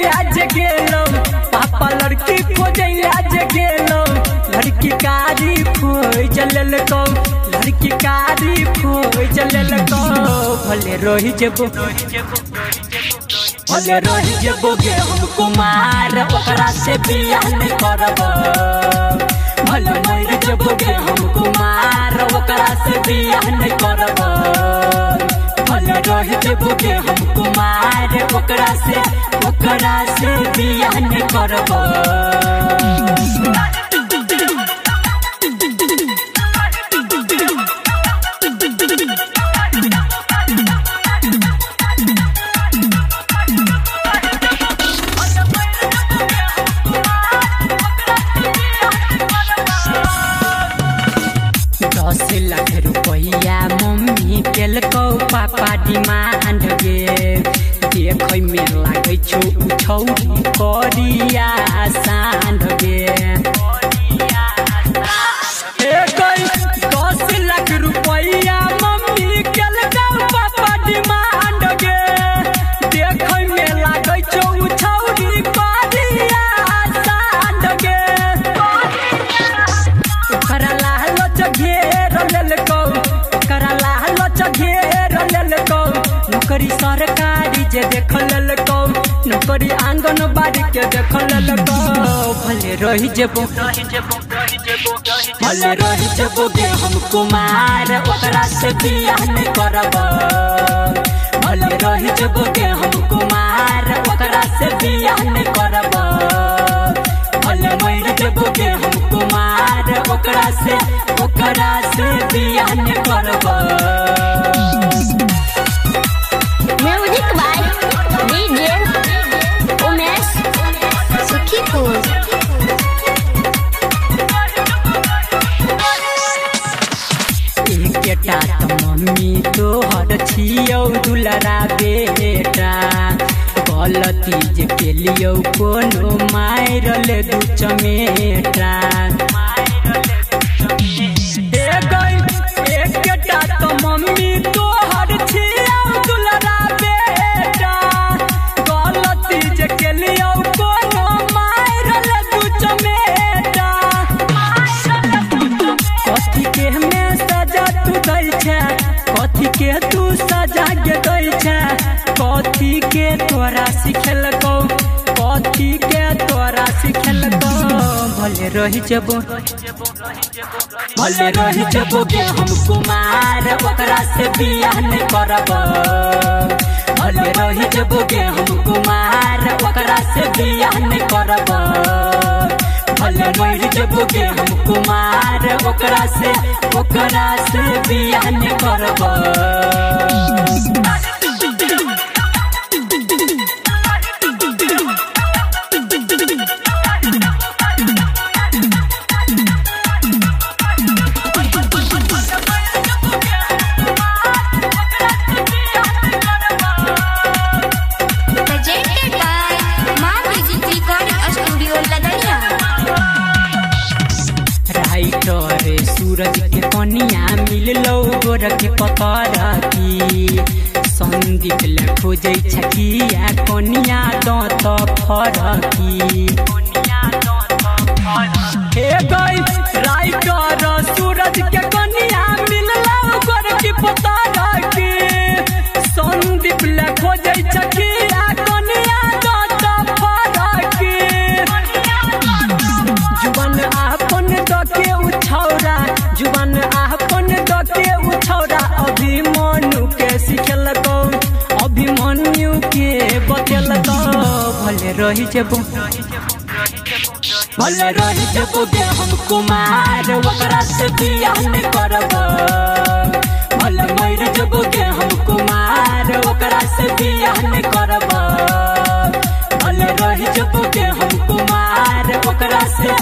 जगैया पापा लड़की को लड़की कारी लड़की कारी भले रोही जेबो। भले रोही जेबो के ओकरा से बियाह नहीं करबो। भले मर जेबो के ओकरा से बियाह नहीं करबो। कुमार ओकरा करब दस लाख रुपया मम्मी केलकौ पापा डिमांड गे देख में लागै छौ छौरी करिया जे देख लेलकौ नौकरी आँगन आंगनबाड़ी के देख लेलकौ भले रही जेबो, भले रही जेबो गे हम कुमार, ओकरा से बियाह नहीं करब। भले रही जेबो गे हम कुमार, ओकरा से बियाह नहीं करब। भले मर जेबो गे हम कुमार, ओकरा से ओकरा से बियाह नहीं करब। मम्मी तोहर छियौ दुलरा बेटा। गलती जे केलियौ कोनो मारल दू चमेटा। तोरा सिखेलकौ कथी के तोरा सिखेलकौ। भले रही जेबो भले रही जेबो के हम कुमार ओकरा से बियाह करब। भले रही जेबो के हम कुमार ओकरा से बियाह नहीं करब। भले मर जेबो गे हम कुमार ओकरा से ओकरा से बियाह नहीं करब। राइटर सूरज के कनिया मिललो गोर के पकड़ की। संदीप ले खोजै छकिया कनिया दाँत फरकी हे गई राइटर सूरज के अभिमन्यु के बतेलकौ भले रही जेबो भले रही जेबो हम कुमार ओकरा से बियाह नहीं करब भले मर जेबो हम कुमार ओकरा से बियाह नहीं करब भले रही जेबो हम कुमार ओकरा से